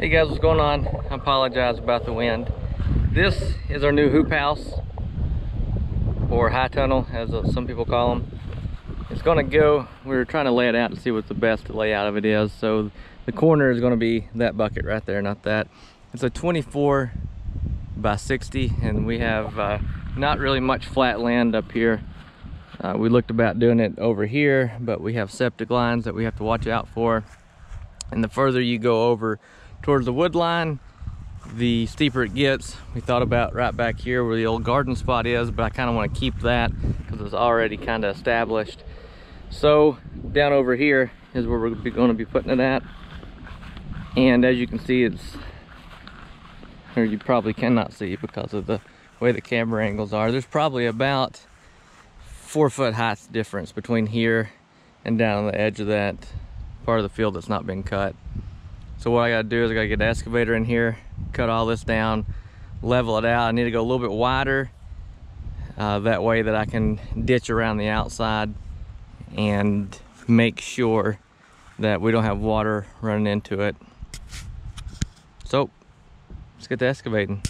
Hey guys, what's going on? I apologize about the wind. This is our new hoop house, or high tunnel, as some people call them. It's gonna go, we were trying to lay it out to see what the best layout of it is. So the corner is gonna be that bucket right there, not that. It's a 24 by 60, and we have uh, not really much flat land up here. Uh, we looked about doing it over here, but we have septic lines that we have to watch out for. And the further you go over towards the wood line, the steeper it gets. We thought about right back here where the old garden spot is, but I kind of want to keep that because it's already kind of established. So down over here is where we're going to be putting it at. And as you can see, it's, or you probably cannot see because of the way the camera angles are. There's probably about four foot height difference between here and down on the edge of that part of the field that's not been cut. So what I gotta do is I gotta get the excavator in here, cut all this down, level it out. I need to go a little bit wider. Uh, that way that I can ditch around the outside and make sure that we don't have water running into it. So let's get to excavating.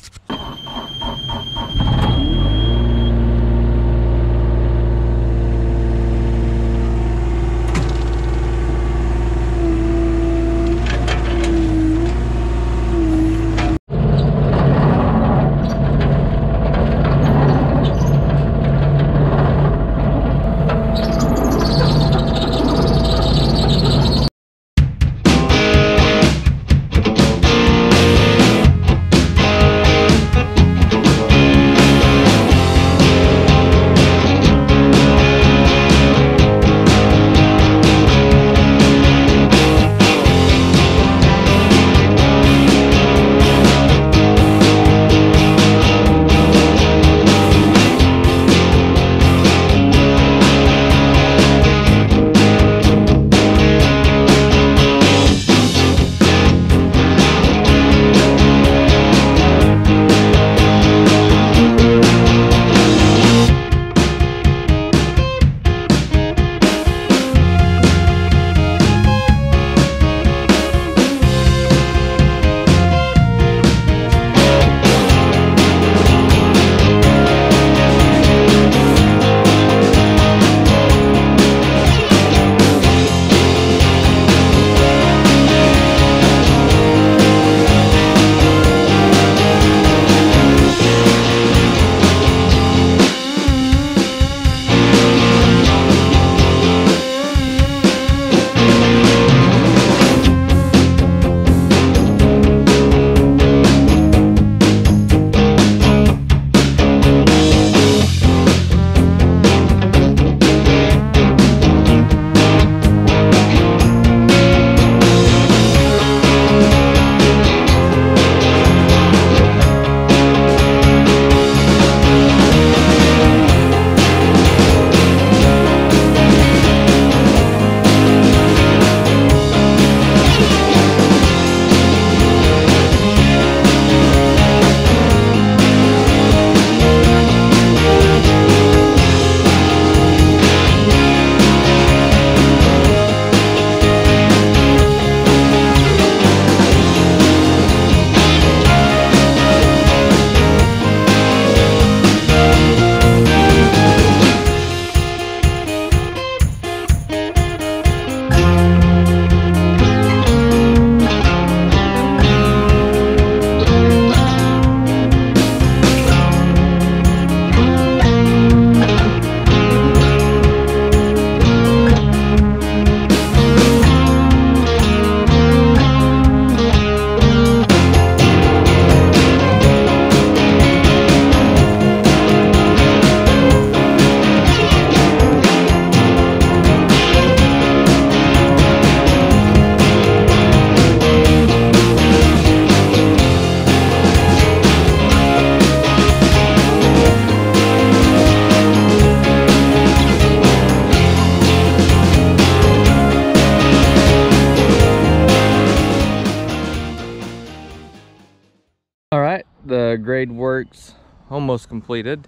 The grade works almost completed.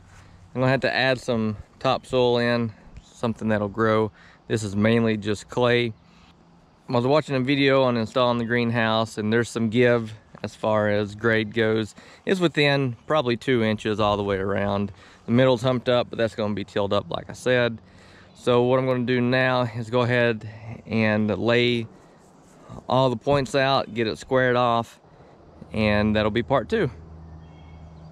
I'm gonna have to add some topsoil in, something that'll grow. This is mainly just clay. I was watching a video on installing the greenhouse and there's some give as far as grade goes. It's within probably two inches all the way around. The middle's humped up, but that's gonna be tilled up like I said. So what I'm gonna do now is go ahead and lay all the points out, get it squared off, and that'll be part two.